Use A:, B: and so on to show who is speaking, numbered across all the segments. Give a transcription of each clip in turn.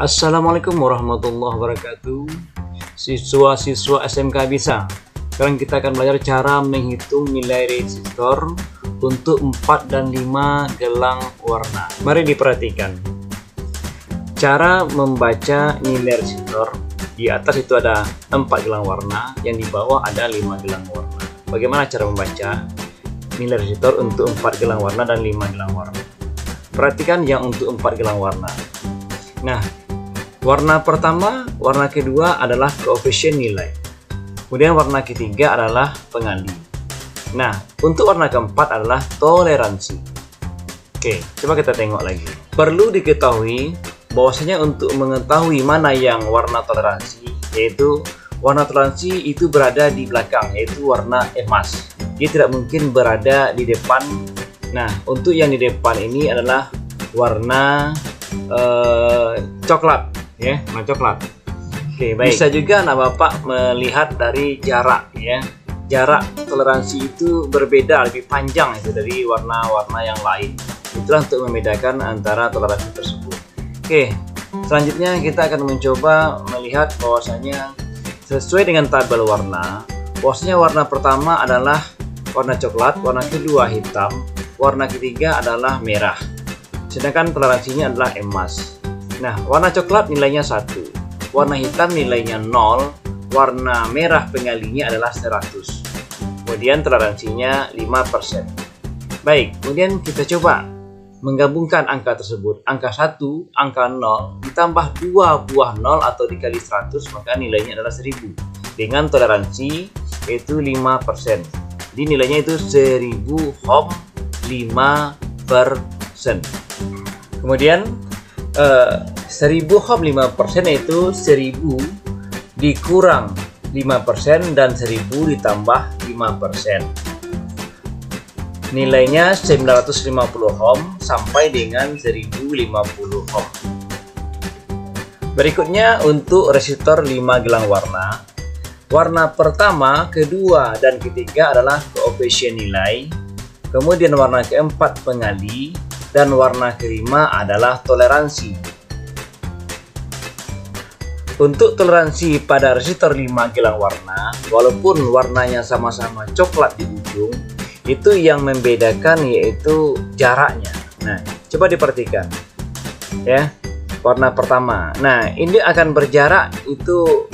A: Assalamualaikum warahmatullahi wabarakatuh. Siswa-siswa SMK Bisa Sekarang kita akan belajar cara menghitung nilai resistor Untuk 4 dan 5 gelang warna. Mari diperhatikan. Cara membaca nilai resistor Di atas itu ada 4 gelang warna Yang di bawah ada 5 gelang warna. Bagaimana cara membaca nilai resistor untuk 4 gelang warna dan 5 gelang warna? Perhatikan yang untuk 4 gelang warna Nah, Warna pertama, warna kedua adalah koefisien nilai. Kemudian warna ketiga adalah pengali. Nah, untuk warna keempat adalah toleransi. Oke, coba kita tengok lagi. Perlu diketahui bahwasanya untuk mengetahui mana yang warna toleransi, yaitu warna toleransi itu berada di belakang, yaitu warna emas. Dia tidak mungkin berada di depan. Nah, untuk yang di depan ini adalah warna uh, coklat ya warna coklat. Oke baik. Bisa juga anak bapak melihat dari jarak ya. Jarak toleransi itu berbeda lebih panjang itu dari warna-warna yang lain. Itulah untuk membedakan antara toleransi tersebut. Oke selanjutnya kita akan mencoba melihat bahwasanya sesuai dengan tabel warna bahwasanya warna pertama adalah warna coklat warna kedua hitam warna ketiga adalah merah sedangkan toleransinya adalah emas Nah, warna coklat nilainya 1, warna hitam nilainya 0, warna merah pengalinya adalah 100. Kemudian toleransinya 5%. Baik, kemudian kita coba menggabungkan angka tersebut. Angka 1, angka 0, ditambah 2 buah 0 atau dikali 100, maka nilainya adalah 1000. Dengan toleransi yaitu 5%. Jadi nilainya itu 1000 ohm 5%. Kemudian eh, 1000 ohm 5% yaitu 1000 dikurang 5% dan 1000 ditambah 5%. Nilainya 950 ohm sampai dengan 1050 ohm. Berikutnya untuk resistor 5 gelang warna. Warna pertama, kedua, dan ketiga adalah koefisien nilai. Kemudian warna keempat pengali dan warna kelima adalah toleransi. Untuk toleransi pada resistor 5 gelang warna, walaupun warnanya sama-sama coklat di ujung, itu yang membedakan yaitu jaraknya. Nah, coba diperhatikan. Ya. Warna pertama. Nah, ini akan berjarak itu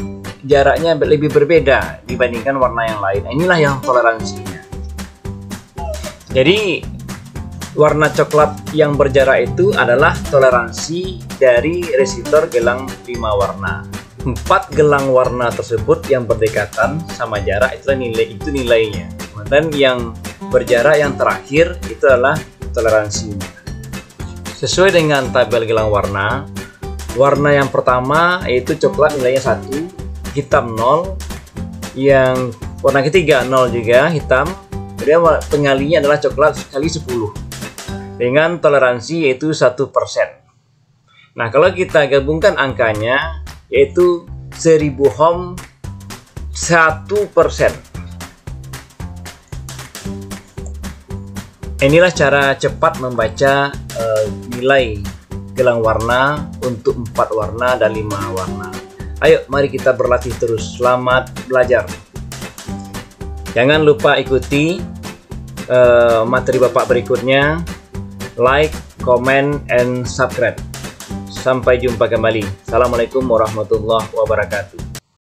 A: jaraknya lebih berbeda dibandingkan warna yang lain. Inilah yang toleransinya. Jadi, warna coklat yang berjarak itu adalah toleransi dari resistor gelang 5 warna. Empat gelang warna tersebut yang berdekatan sama jarak itulah nilai itu nilainya. Dan yang berjarak yang terakhir itu adalah toleransinya. Sesuai dengan tabel gelang warna, warna yang pertama yaitu coklat nilainya 1, hitam 0, yang warna ketiga 0 juga hitam, kemudian pengalinya adalah coklat kali 10 dengan toleransi yaitu satu persen. Nah, kalau kita gabungkan angkanya yaitu 1000 ohm 1 persen. Inilah cara cepat membaca uh, nilai gelang warna untuk empat warna dan lima warna. Ayo, mari kita berlatih terus. Selamat belajar. Jangan lupa ikuti uh, materi Bapak berikutnya like, comment, and subscribe. Sampai jumpa kembali. Assalamualaikum warahmatullahi wabarakatuh.